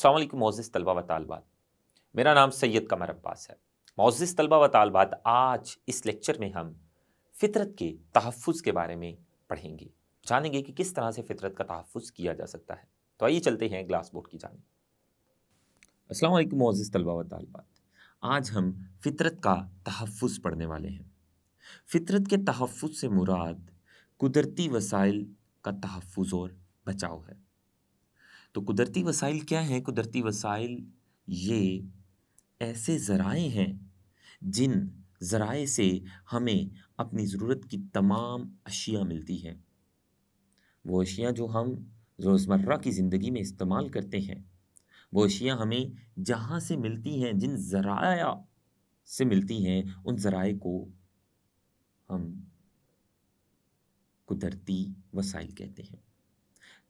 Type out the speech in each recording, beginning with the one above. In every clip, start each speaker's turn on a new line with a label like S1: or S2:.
S1: Aslam Moses तलबा व तालबात। मेरा नाम सैयद कमर अब्बास है। मोजिस तलबा व तालबात आज इस लेक्चर में हम फितरत के तहफ़ के बारे में पढ़ेंगे। जानेंगे कि किस तरह से फितरत का तहफ़ किया जा सकता है। तो आइए चलते हैं ग्लास बोर्ड की जानी असलम मोजिस तलबा व तालबात। आज हम फितरत का तहफ़ पढ़ने वाले हैं। फितरत के तहफ़ से मुराद कुदरती वसाइल का तहफ़ और बचाव है। तो कुदरती वसाइल क्या हैं? कुदरती वसाइल ये ऐसे ज़राए हैं, जिन ज़राए से हमें अपनी ज़रूरत की तमाम अशिया मिलती हैं। वो अशिया जो हम रोज़मर्रा की ज़िंदगी में इस्तेमाल करते हैं, वो अशिया हमें जहाँ से मिलती हैं, जिन ज़राया से मिलती हैं, उन ज़राए को हम कुदरती वसाइल कहते हैं।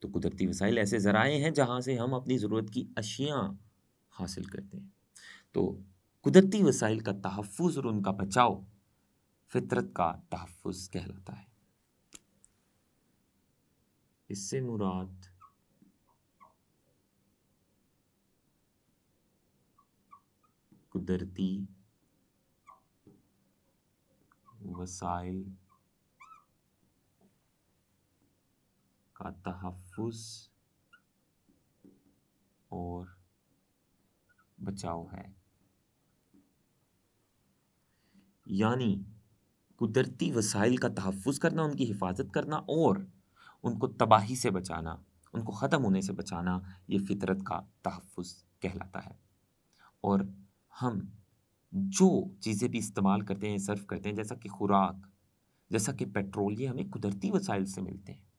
S1: तो कुदरती वसाइल ऐसे ज़राए हैं जहाँ से हम अपनी ज़रूरत की अशियाँ हासिल करते हैं। तो कुदरती वसाइल का तहफ़ और उनका बचाव फितरत का तहफ़ कहलाता है। इससे मुराद कुदरती वसाइल का तहफ़ और बचाव है। यानी कुदरती वसाइल का तहफ़ करना, उनकी हिफाजत करना और उनको तबाही से बचाना, उनको ख़त्म होने से बचाना, ये फितरत का तहफ़ कहलाता है। और हम जो चीज़ें भी इस्तेमाल करते हैं, सर्व करते हैं, जैसा कि खुराक, जैसा कि पेट्रोल, ये हमें कुदरती वसाइल से मिलते हैं।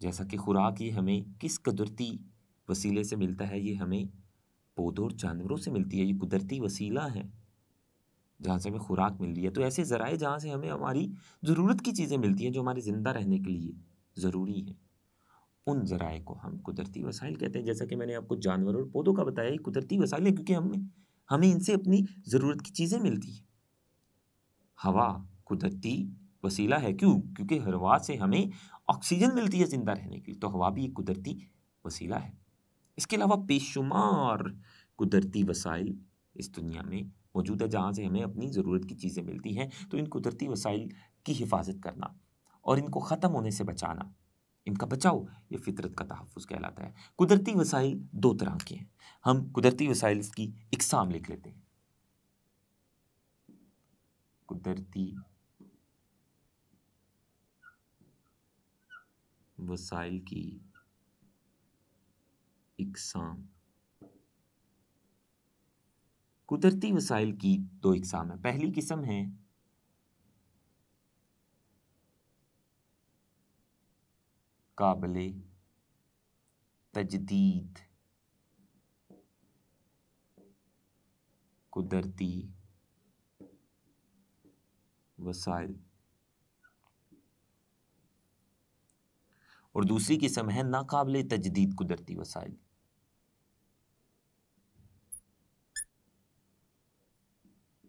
S1: जैसा कि खुराक ये हमें किस कुदरती वसीले से मिलता है, ये हमें पौधों और जानवरों से मिलती है, ये कुदरती वसीला है। जहाँ से हमें खुराक मिल रही है तो ऐसे ज़राए जहाँ से हमें हमारी ज़रूरत की चीज़ें मिलती हैं जो हमारे ज़िंदा रहने के लिए ज़रूरी हैं। उन ज़राए को हम कुदरती वसाइल कहते हैं। जैसा कि मैंने आपको जानवर और पौधों का बताया, ये कुदरती वसाइल है क्योंकि हमें हमें इनसे अपनी ज़रूरत की चीज़ें मिलती हैं। हवा कुदरती वसीला है। क्यों? क्योंकि हवा से हमें ऑक्सीजन मिलती है ज़िंदा रहने के लिए। तो हवा भी एक कुदरती वसीला है। इसके अलावा बेशुमार कुदरती वसाइल इस दुनिया में मौजूद है, जहाँ से हमें अपनी ज़रूरत की चीज़ें मिलती हैं। तो इन कुदरती वसाइल की हिफाजत करना और इनको ख़त्म होने से बचाना, इनका बचाव ये फितरत का तहफ़ कहलाता है। कुदरती वसाइल दो तरह के हैं। हम कुदरती वसाइल की इकसाम लिख लेते हैं। कुदरती वसाइल की इकसाम। कुदरती वसाइल की दो इकसाम है। पहली किस्म है काबले तजदीद। कुदरती वसाइल। और दूसरी किस्म है नाकाबले तजदीद कुदरती वसाइल।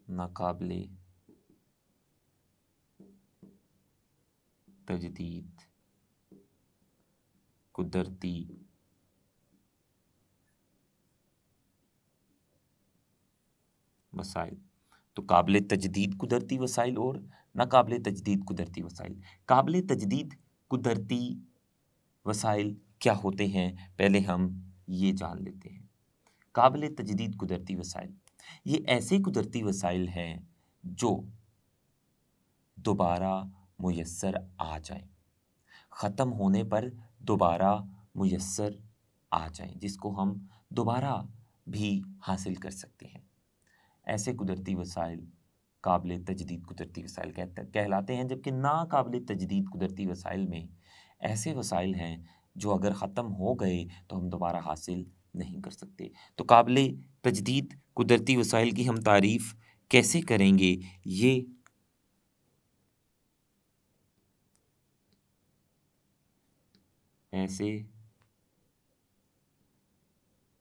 S1: नाकाबले तजदीद कुदरती वसाइल। तो काबिल तजदीद कुदरती वसाइल और नाकाबिल तजदीद कुदरती वसाइल। काबिल तजदीद कुदरती वसाइल क्या होते हैं? पहले हम ये जान लेते हैं। काबिल तजदीद कुदरती वसाइल। ये ऐसे कुदरती वसाइल हैं जो दोबारा मैसर आ जाए। ख़त्म होने पर दोबारा मैसर आ जाए, जिसको हम दोबारा भी हासिल कर सकते हैं। ऐसे कुदरती वसाइल काबिल तजदीद कुदरती वसाइल कहलाते हैं, जबकि नाकबिल तजदीद कुदरती वसाइल में ऐसे वसाइल हैं जो अगर ख़त्म हो गए तो हम दोबारा हासिल नहीं कर सकते। तो काबिल तजदीद कुदरती वसाइल की हम तारीफ़ कैसे करेंगे? ये ऐसे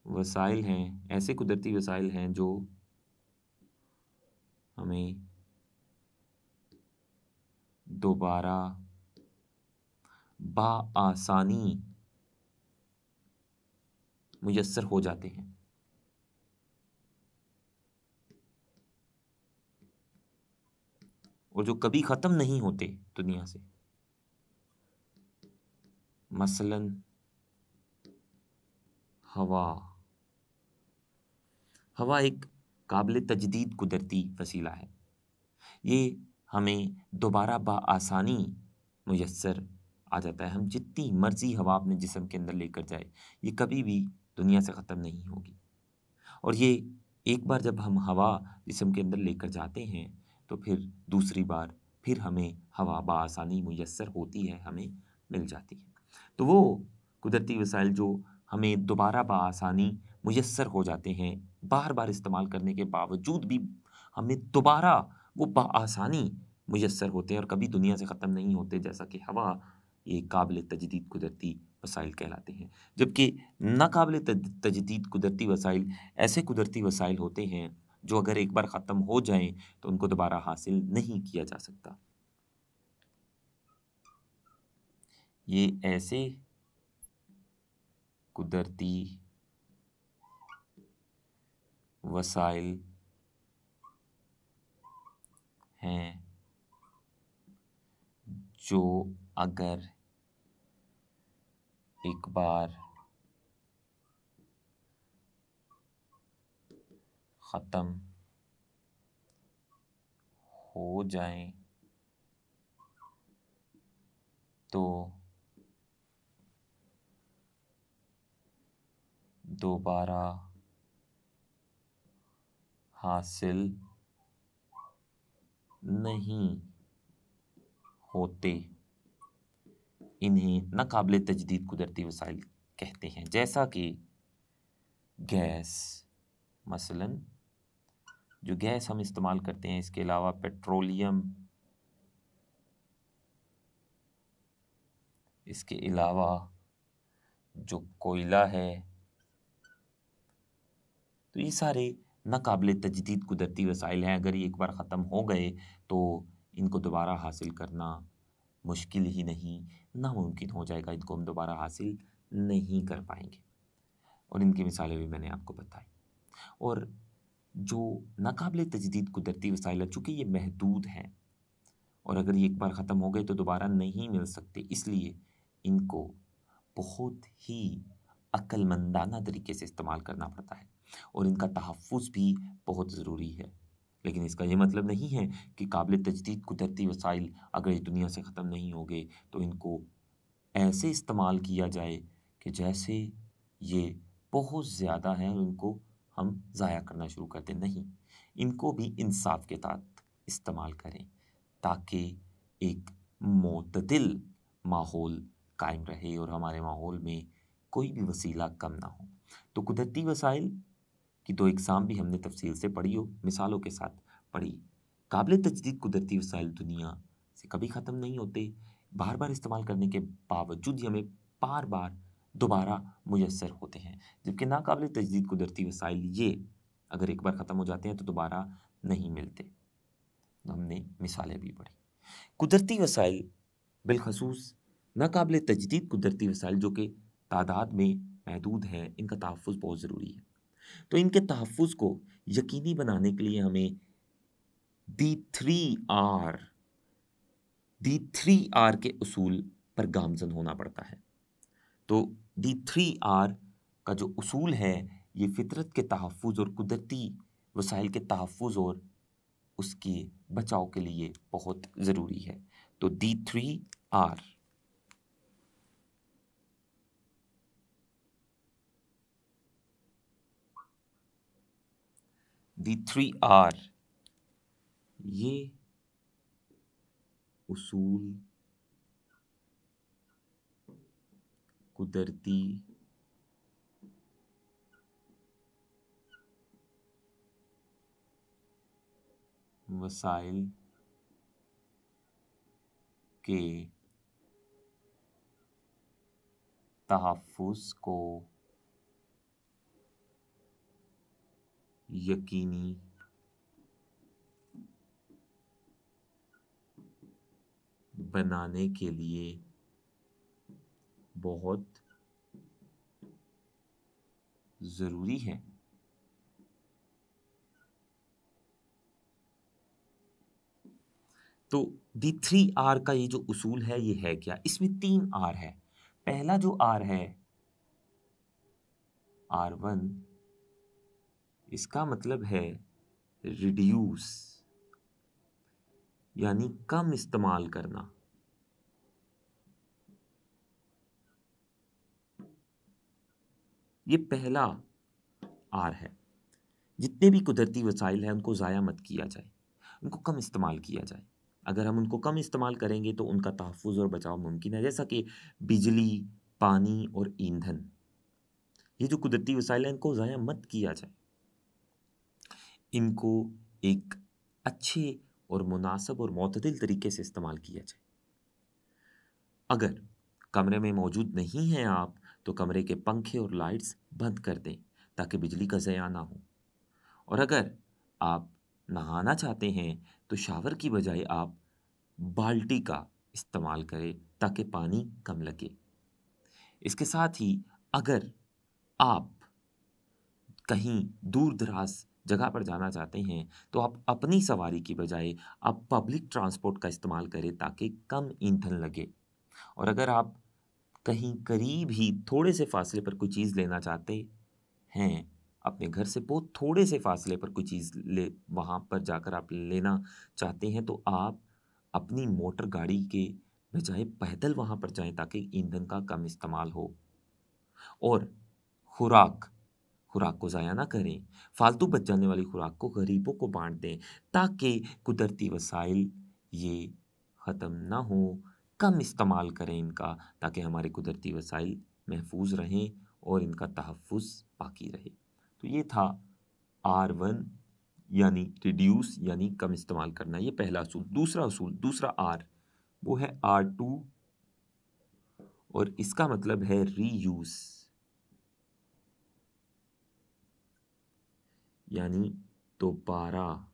S1: वसाइल हैं, ऐसे कुदरती वसाइल हैं जो हमें दोबारा आसानी मुयसर हो जाते हैं। और जो कभी ख़त्म नहीं होते दुनिया से, मसलन हवा। हवा एक काबिल तजदीद कुदरती वसीला है। ये हमें दोबारा बआसानी मुयसर आ जाता है। हम जितनी मर्ज़ी हवा अपने जिसम के अंदर लेकर जाए, ये कभी भी दुनिया से ख़त्म नहीं होगी। और ये एक बार जब हम हवा जिसम के अंदर लेकर जाते हैं तो फिर दूसरी बार फिर हमें हवा बसानी मैसर होती है, हमें मिल जाती है। तो वो कुदरती वसाइल जो हमें दोबारा बसानी मैसर हो जाते हैं, बार बार इस्तेमाल करने के बावजूद भी हमें दोबारा वो बसानी मैसर होते हैं और कभी दुनिया से ख़त्म नहीं होते, जैसा कि हवा ये काबिल तजदीद कुदरती वसाइल कहलाते हैं। जबकि नाकाबिल तजदीद कुदरती वसाइल ऐसे कुदरती वसाइल होते हैं जो अगर एक बार ख़त्म हो जाएँ तो उनको दोबारा हासिल नहीं किया जा सकता। ये ऐसे कुदरती वसाइल हैं जो अगर एक बार ख़त्म हो जाए तो दोबारा हासिल नहीं होते। इन्हें नाकाबिल तजदीद कुदरती वसाइल कहते हैं। जैसा कि गैस, मसलन, जो गैस हम इस्तेमाल करते हैं, इसके अलावा पेट्रोलियम, इसके अलावा जो कोयला है तो ये सारे नाकाबिल तजदीद कुदरती वसाइल हैं। अगर ये एक बार ख़त्म हो गए तो इनको दोबारा हासिल करना मुश्किल ही नहीं, नामुमकिन हो जाएगा इनको हम दोबारा हासिल नहीं कर पाएँगे। और इनकी मिसालें भी मैंने आपको बताई। और जो नाकाबिल तजदीद कुदरती वसाइल चूँकि ये महदूद हैं, और अगर ये एक बार ख़त्म हो गए तो दोबारा नहीं मिल सकते, इसलिए इनको बहुत ही अक्लमंदाना तरीके से इस्तेमाल करना पड़ता है। और इनका तहफ़ भी बहुत ज़रूरी है। लेकिन इसका ये मतलब नहीं है कि काबिल तजदीद कुदरती वसाइल अगर इस दुनिया से ख़त्म नहीं हो गए तो इनको ऐसे इस्तेमाल किया जाए कि जैसे ये बहुत ज़्यादा हैं और इनको हम ज़ाया करना शुरू कर दें। नहीं, इनको भी इंसाफ के साथ इस्तेमाल करें ताकि एक मतदिल माहौल कायम रहे और हमारे माहौल में कोई भी वसीला कम ना हो। तो कुदरती वसाइल की दो एग्ज़ाम भी हमने तफसील से पढ़ी हो, मिसालों के साथ पढ़ी। काबिल तजदीद कुदरती वसाइल दुनिया से कभी ख़त्म नहीं होते। बार बार इस्तेमाल करने के बावजूद ही हमें बार बार दोबारा मुयसर होते हैं। जबकि नाकबिल तजदीद कुदरती वसाइल ये, अगर एक बार ख़त्म हो जाते हैं तो दोबारा नहीं मिलते। तो हमने मिसालें भी पढ़ी। कुदरती वसाइल बिलखसूस नाकबिल तजदीद कुदरती वसाइल जो कि तादाद में महदूद हैं, इनका तहफ़ बहुत ज़रूरी है। तो इनके तहफ़ को यकीनी बनाने के लिए हमें the three R, the three R के असूल पर गामजन होना पड़ता है। तो दी थ्री आर का जो असूल है, ये फितरत के तहफ़ और कुदरती वसाइल के तहफ़ और उसके बचाव के लिए बहुत ज़रूरी है। तो the three R. The three R ये उसूल कुदरती वसाइल के तहफ़ को यकीनी। बनाने के लिए बहुत ज़रूरी है। तो दी थ्री आर का ये जो उसूल है, ये है क्या? इसमें तीन आर है। पहला जो आर है, आर वन इसका मतलब है रिड्यूस यानी कम इस्तेमाल करना। ये पहला आर है। जितने भी कुदरती वसाइल हैं, उनको ज़ाया मत किया जाए। उनको कम इस्तेमाल किया जाए। अगर हम उनको कम इस्तेमाल करेंगे तो उनका तहफ़ और बचाव मुमकिन है। जैसा कि बिजली, पानी और ईंधन, ये जो कुदरती वसाइल हैं, इनको ज़ाया मत किया जाए। इनको एक अच्छे और मुनासब और मतदिल तरीके से इस्तेमाल किया जाए। अगर कमरे में मौजूद नहीं हैं आप तो कमरे के पंखे और लाइट्स बंद कर दें, ताकि बिजली का ज़या ना हो। और अगर आप नहाना चाहते हैं तो शावर की बजाय आप बाल्टी का इस्तेमाल करें, ताकि पानी कम लगे। इसके साथ ही अगर आप कहीं दूर दराज जगह पर जाना चाहते हैं तो आप अपनी सवारी की बजाय आप पब्लिक ट्रांसपोर्ट का इस्तेमाल करें ताकि कम ईंधन लगे। और अगर आप कहीं करीब ही थोड़े से फासले पर कोई चीज़ लेना चाहते हैं, अपने घर से बहुत थोड़े से फासले पर कोई चीज़ ले, वहाँ पर जाकर आप लेना चाहते हैं तो आप अपनी मोटर गाड़ी के बजाय पैदल वहाँ पर जाएँ ताकि ईंधन का कम इस्तेमाल हो। और खुराक खुराक को ज़ाया ना करें। फालतू बच जाने वाली खुराक को गरीबों को बांट दें ताकि कुदरती वसाइल ये ख़त्म ना हो। कम इस्तेमाल करें इनका ताकि हमारे कुदरती वसाइल महफूज रहें और इनका तहफ़ बाकी रहे। तो ये था आर वन, यानी रिड्यूस, यानी कम इस्तेमाल करना, ये पहला असूल। दूसरा असूल, दूसरा आर, वो है आर टू, और इसका मतलब है रीयूज़। यानी दोबारा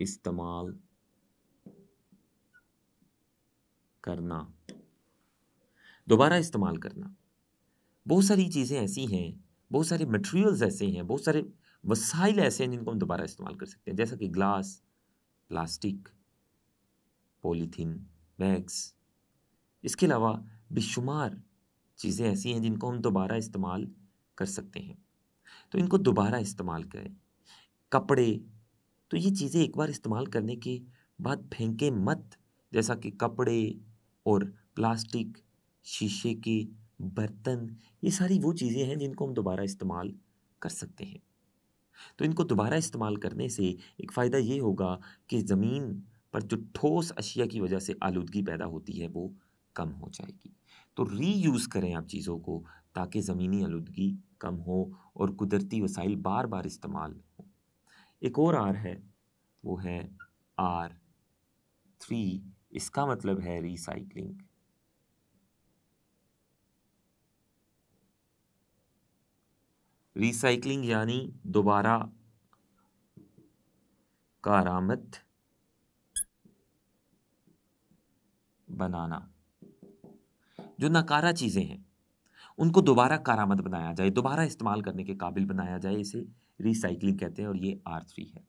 S1: इस्तेमाल करना। दोबारा इस्तेमाल करना। बहुत सारी चीज़ें ऐसी हैं, बहुत सारे मटेरियल्स ऐसे हैं, बहुत सारे वसाइल ऐसे हैं जिनको हम दोबारा इस्तेमाल कर सकते हैं। जैसा कि ग्लास प्लास्टिक पॉलीथीन बैग्स इसके अलावा बेशुमार चीज़ें ऐसी हैं जिनको हम दोबारा इस्तेमाल कर सकते हैं। तो इनको दोबारा इस्तेमाल करें। कपड़े तो ये चीज़ें एक बार इस्तेमाल करने के बाद फेंके मत, जैसा कि कपड़े और प्लास्टिक, शीशे के बर्तन, ये सारी वो चीज़ें हैं जिनको हम दोबारा इस्तेमाल कर सकते हैं। तो इनको दोबारा इस्तेमाल करने से एक फ़ायदा ये होगा कि ज़मीन पर जो ठोस अशिया की वजह से आलूदगी पैदा होती है, वो कम हो जाएगी। तो रीयूज़ करें आप चीज़ों को ताकि ज़मीनी आलूदगी कम हो और कुदरती वसाइल बार बार इस्तेमाल हो। एक और आर है, वो है आर थ्री। इसका मतलब है रिसाइकलिंग रिसाइकलिंग यानी दोबारा कारामद बनाना। जो नकारा चीज़ें हैं उनको दोबारा कारामद बनाया जाए, दोबारा इस्तेमाल करने के काबिल बनाया जाए, इसे रिसाइकलिंग कहते हैं और ये आर थ्री है।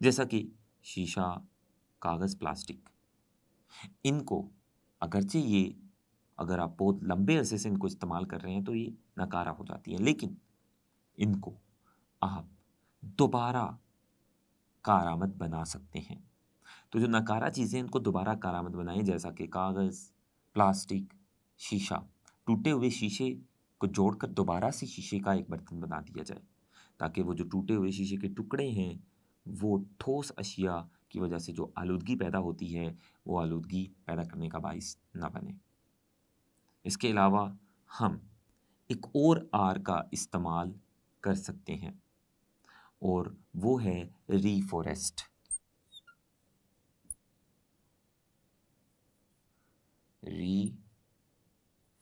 S1: जैसा कि शीशा, कागज़, प्लास्टिक, इनको अगरचे ये अगर आप बहुत लंबे अरसे से इनको इस्तेमाल कर रहे हैं तो ये नकारा हो जाती है, लेकिन इनको आप दोबारा कारामद बना सकते हैं। तो जो नकारा चीज़ें इनको दोबारा कारामद बनाएँ, जैसा कि कागज़, प्लास्टिक, शीशा, टूटे हुए शीशे को जोड़कर दोबारा से शीशे का एक बर्तन बना दिया जाए, ताकि वो जो टूटे हुए शीशे के टुकड़े हैं, वो ठोस अशिया की वजह से जो आलूदगी पैदा होती है, वो आलूदगी पैदा करने का बाइस ना बने। इसके अलावा हम एक और आर का इस्तेमाल कर सकते हैं, और वो है रीफॉरेस्ट। री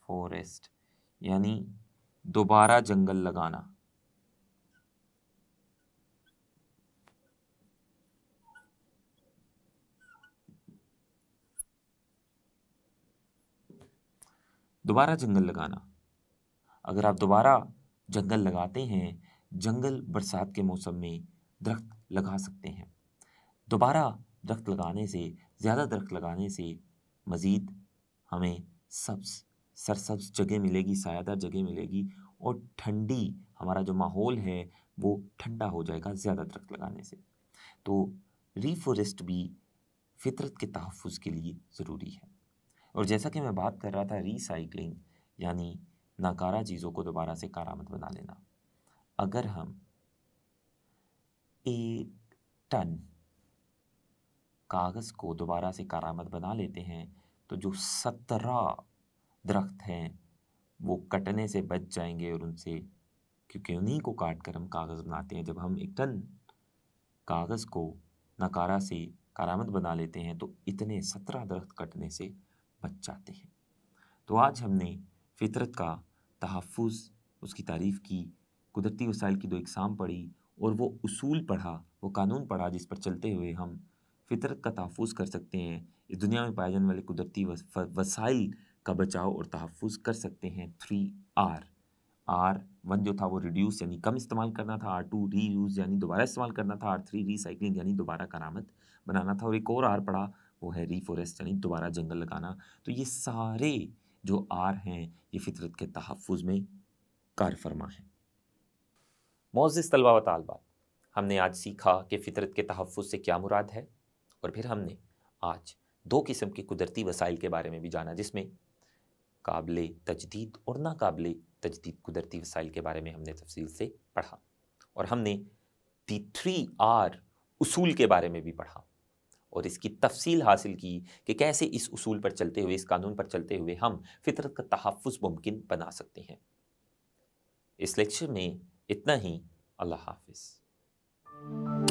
S1: फॉरेस्ट यानी दोबारा जंगल लगाना। दोबारा जंगल लगाना। अगर आप दोबारा जंगल लगाते हैं, जंगल बरसात के मौसम में दरख्त लगा सकते हैं। दोबारा दरख्त लगाने से, ज़्यादा दरख्त लगाने से मज़ीद हमें सब्ज़ सरसब्ज जगह मिलेगी, सायादार जगह मिलेगी और ठंडी, हमारा जो माहौल है, वो ठंडा हो जाएगा ज़्यादा दरख्त लगाने से। तो रीफॉरेस्ट भी फितरत के तहफ़ के लिए ज़रूरी है। और जैसा कि मैं बात कर रहा था रीसाइकलिंग यानी नाकारा चीज़ों को दोबारा से कारामद बना लेना। अगर हम एक टन कागज़ को दोबारा से कारामद बना लेते हैं तो जो सत्रह दरख्त हैं। वो कटने से बच जाएँगे और उनसे, क्योंकि उन्हीं को काट कर हम कागज़ बनाते हैं। जब हम एक टन कागज़ को नकारा से कारामद बना लेते हैं तो इतने सत्रह दरख्त कटने से बच जाते हैं। तो आज हमने फितरत का तहफ़ उसकी तारीफ़ की, कुदरती वसाइल की दो इकसाम पढ़ी और वो उसूल पढ़ा, वो कानून पढ़ा, जिस पर चलते हुए हम फितरत का तहफ़ कर सकते हैं। इस दुनिया में पाए जाने वाले कुदरती वसाइल का बचाव और तहफ़ कर सकते हैं। Three are. आर वन जो था वो रिड्यूस यानी कम इस्तेमाल करना था। आर टू री यूज़ यानी दोबारा इस्तेमाल करना था। आर थ्री रीसाइकलिंग यानी दोबारा करामत बनाना था। और एक और आर पड़ा, वो है रीफॉरेस्ट यानी दोबारा जंगल लगाना। तो ये सारे जो आर हैं, ये फितरत के तहफ़ में कार फरमा है। मोज़ तलबा व तालबात हमने आज सीखा कि फ़ितरत के तहफ़ से क्या मुराद है। और फिर हमने आज दो किस्म के कुदरती वसाइल के बारे में भी जाना, जिसमें काबिल तजदीद और नाकबिल तजदीद कुदरती वसाइल के बारे में हमने तफसील से पढ़ा और हमने दी थ्री आर उसूल के बारे में भी पढ़ा और इसकी तफसील हासिल की कि कैसे इस उसूल पर चलते हुए, इस कानून पर चलते हुए हम फितरत का तहफ़ मुमकिन बना सकते हैं। इस लेक्चर में इतना ही। अल्लाह हाफिज़।